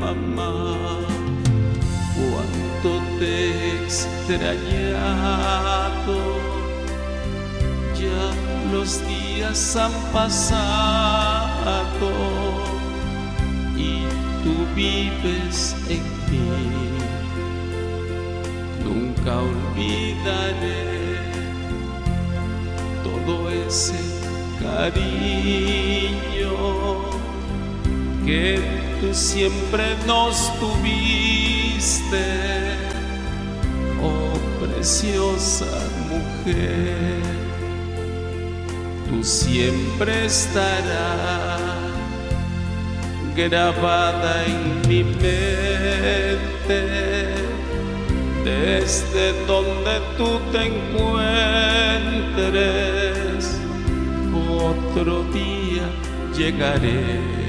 mamá, cuánto te he extrañado. Ya los días han pasado y tú vives en mí. Nunca olvidaré todo ese cariño que tú siempre nos tuviste, oh preciosa mujer, tú siempre estarás grabada en mi mente desde donde tú te encuentres, otro día llegaré.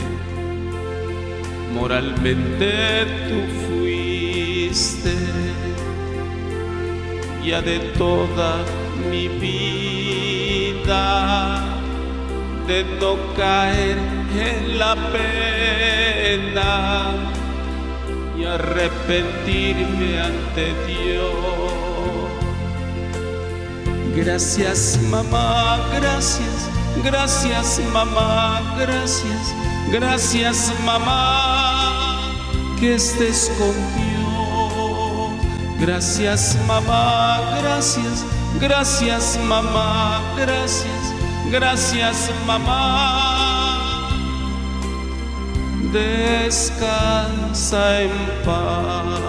Moralmente tú fuiste ya de toda mi vida, de no caer en la pena y arrepentirme ante Dios. Gracias mamá, gracias, gracias mamá, gracias, gracias mamá, que estés con. Gracias mamá, gracias, gracias mamá, gracias, gracias mamá descansa en paz.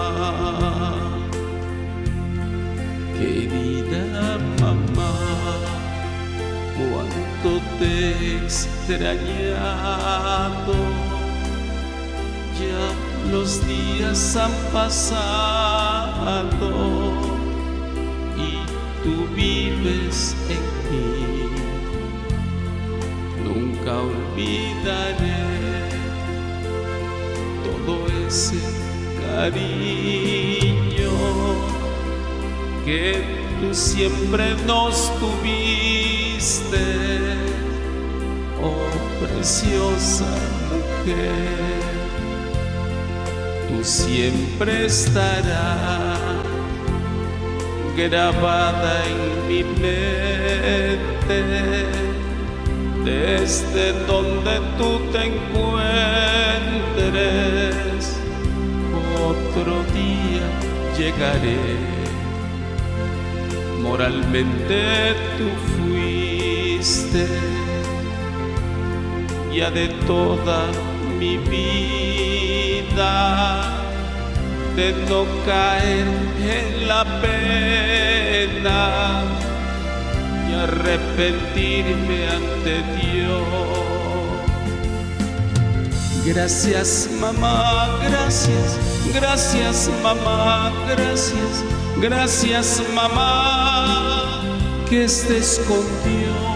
Querida mamá, cuánto te he extrañado. Ya los días han pasado y tú vives en mí. Nunca olvidaré todo ese cariño que tú siempre nos tuviste, oh preciosa mujer, tú siempre estarás grabada en mi mente desde donde tú te encuentres, otro día llegaré. Moralmente tú fuiste ya de toda mi vida, de no caer en la pena y arrepentirme ante Dios. Gracias mamá, gracias, gracias mamá, gracias, gracias mamá, que estés con Dios.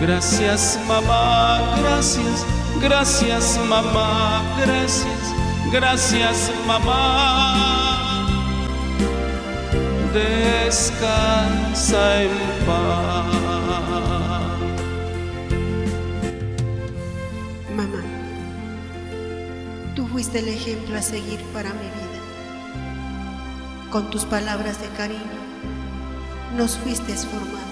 Gracias mamá, gracias, gracias mamá, gracias, gracias mamá descansa en paz. Mamá, tú fuiste el ejemplo a seguir para mi vida. Con tus palabras de cariño nos fuiste formando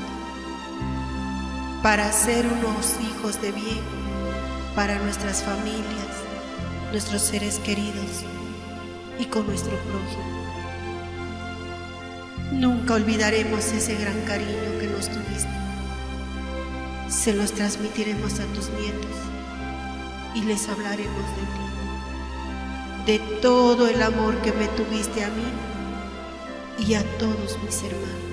para ser unos hijos de bien para nuestras familias, nuestros seres queridos y con nuestro prójimo. Nunca olvidaremos ese gran cariño que nos tuviste. Se los transmitiremos a tus nietos y les hablaremos de ti, de todo el amor que me tuviste a mí y a todos mis hermanos.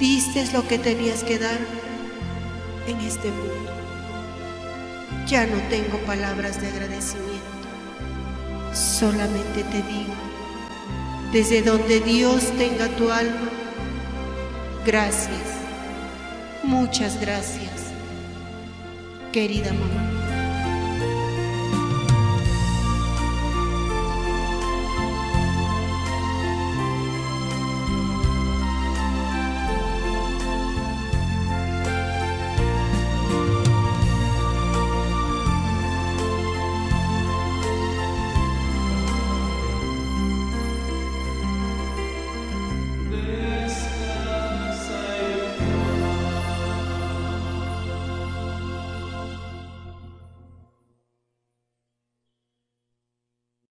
Diste lo que tenías que dar en este mundo. Ya no tengo palabras de agradecimiento. Solamente te digo, desde donde Dios tenga tu alma, gracias, muchas gracias, querida mamá.